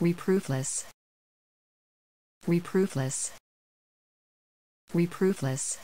Reproofless. Reproofless. Reproofless.